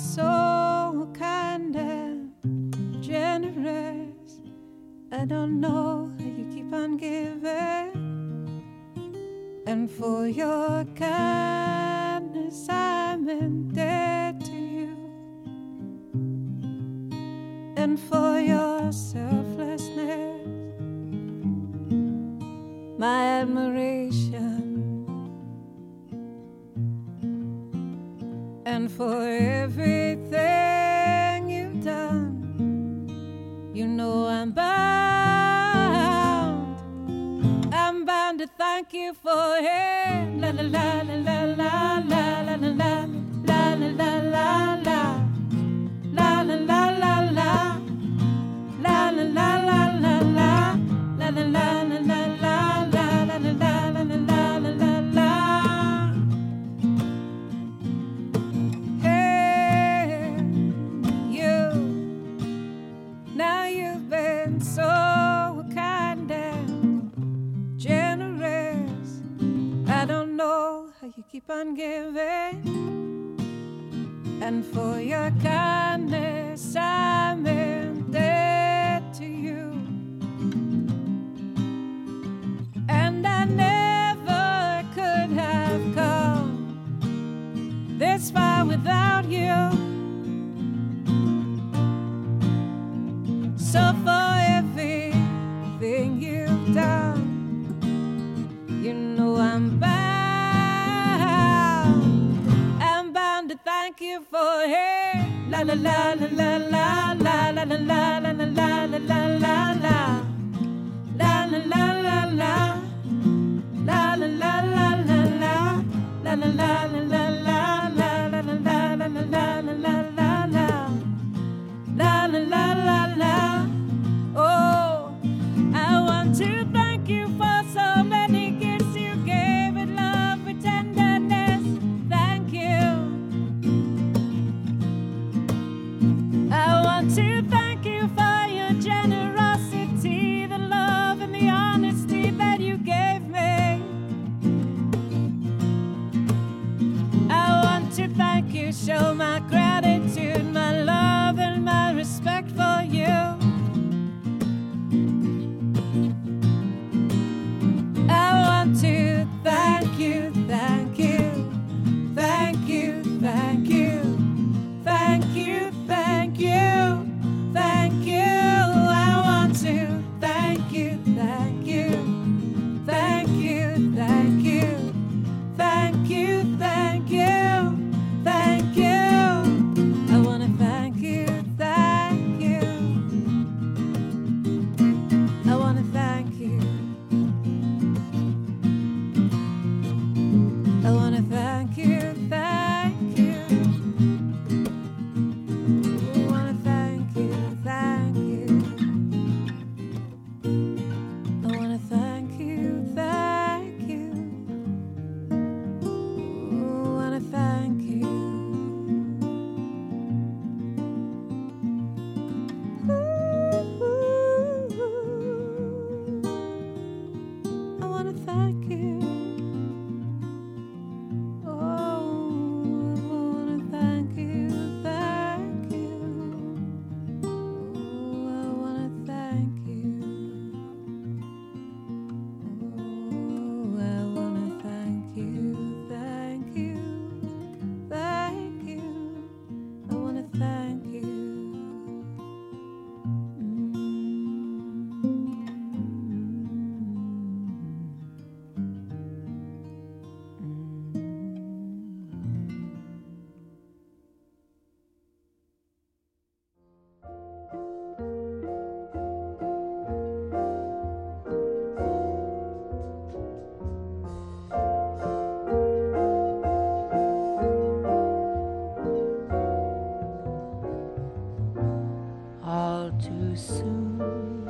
so kind and generous. I don't know how you keep on giving. And for your kindness, I'm indebted to you. And for yourself. keep on giving. And for your kindness, I may. la la back. too soon.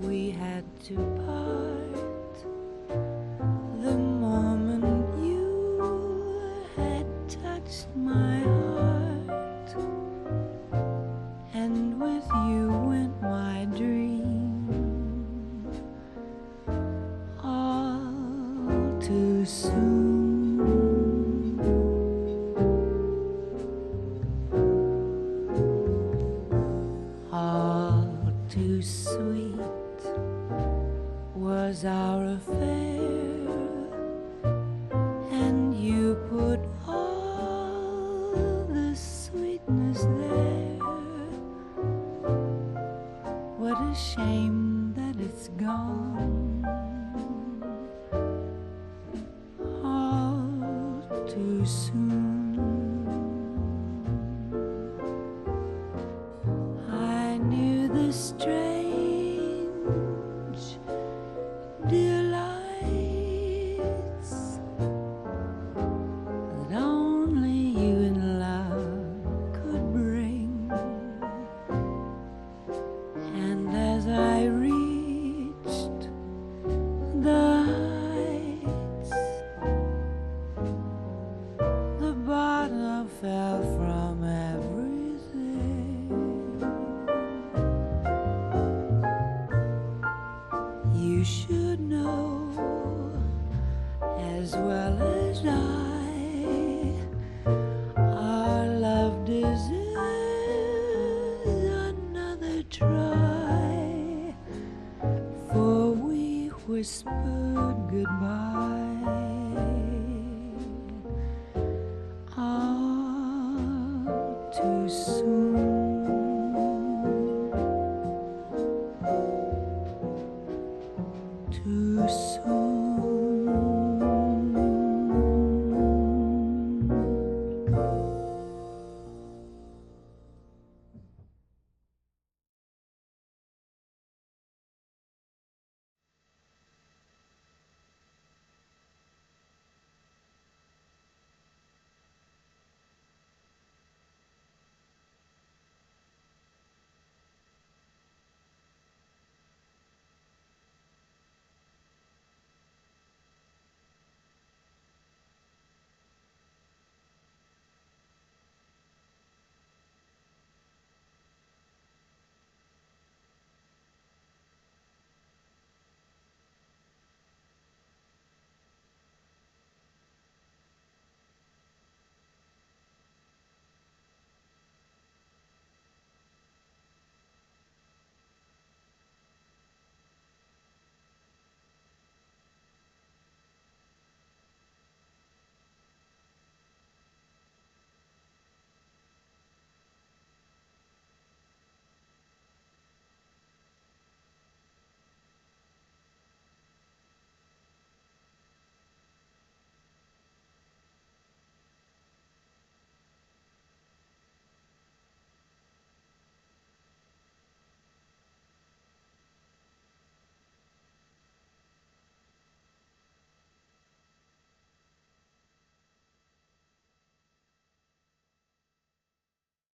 We had to part. too sweet was our affair, and you put all the sweetness there. What a shame that it's gone. All too soon. should know as well as I. Our love deserves another try, for we whispered goodbye.